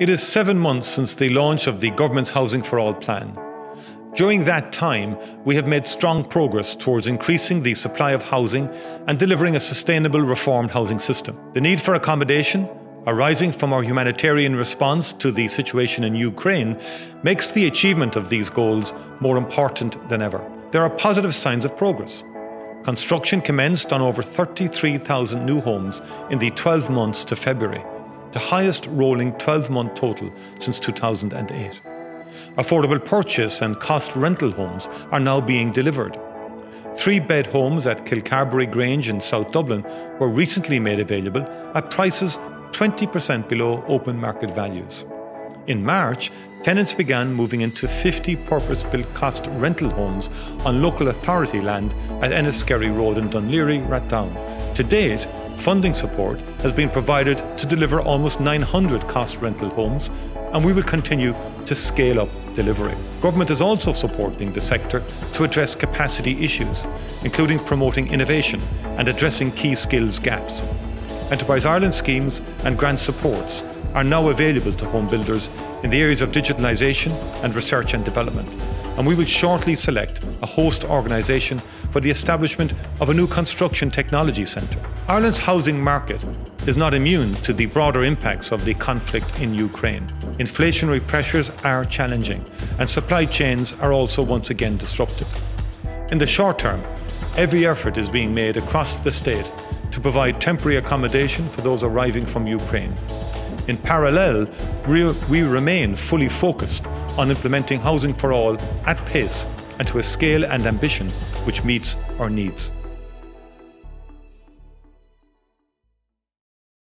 It is seven months since the launch of the government's Housing for All plan. During that time, we have made strong progress towards increasing the supply of housing and delivering a sustainable reformed housing system. The need for accommodation, arising from our humanitarian response to the situation in Ukraine, makes the achievement of these goals more important than ever. There are positive signs of progress. Construction commenced on over 33,000 new homes in the 12 months to February, the highest rolling 12 month total since 2008. Affordable purchase and cost rental homes are now being delivered. Three bed homes at Kilcarbery Grange in South Dublin were recently made available at prices 20% below open market values. In March, tenants began moving into 50 purpose built cost rental homes on local authority land at Enniskerry Road in Dún Laoghaire, Rathdown. To date, funding support has been provided to deliver almost 900 cost rental homes, and we will continue to scale up delivery. Government is also supporting the sector to address capacity issues, including promoting innovation and addressing key skills gaps. Enterprise Ireland schemes and grant supports are now available to home builders in the areas of digitalisation and research and development. And we will shortly select a host organisation for the establishment of a new construction technology centre. Ireland's housing market is not immune to the broader impacts of the conflict in Ukraine. Inflationary pressures are challenging, and supply chains are also once again disrupted. In the short term, every effort is being made across the state to provide temporary accommodation for those arriving from Ukraine. In parallel, we remain fully focused on implementing Housing for All at pace and to a scale and ambition which meets our needs.